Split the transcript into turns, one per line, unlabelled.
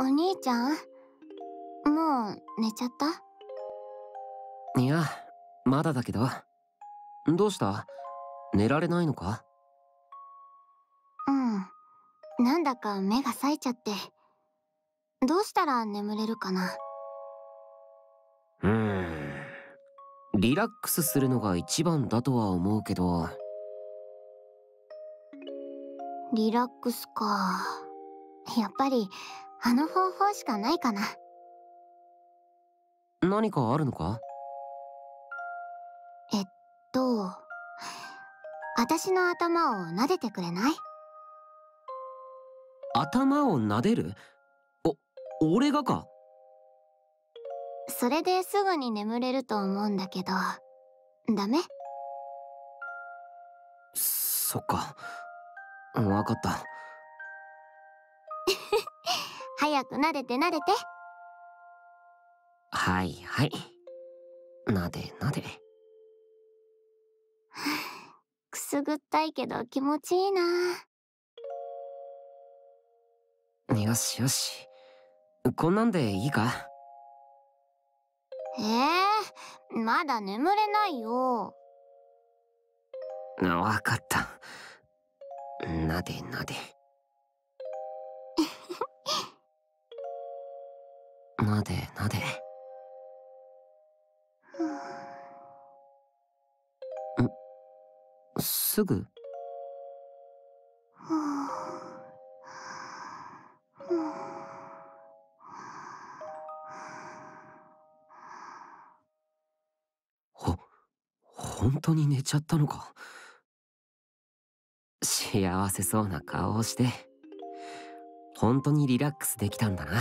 お兄ちゃん？もう寝ちゃった？
いや、まだだけど。どうした？寝られないのか？
うん。なんだか目が冴えちゃって。どうしたら眠れるかな？
うーん。リラックスするのが一番だとは思うけど。
リラックスか。やっぱり、あの方法しかないかな。
何かあるのか？
えっと、私の頭を撫でてくれない？
頭を撫でる？お、俺がか？
それですぐに眠れると思うんだけど、ダメ？
そっか。わかった。
早く撫でて撫でて。
はいはい。なでなで。
くすぐったいけど気持ちいいな。
よしよし。こんなんでいいか？
ええー、まだ眠れないよ。
わかった。なでなで。なでなで。んすぐほ、本当に寝ちゃったのか幸せそうな顔をして、本当にリラックスできたんだな。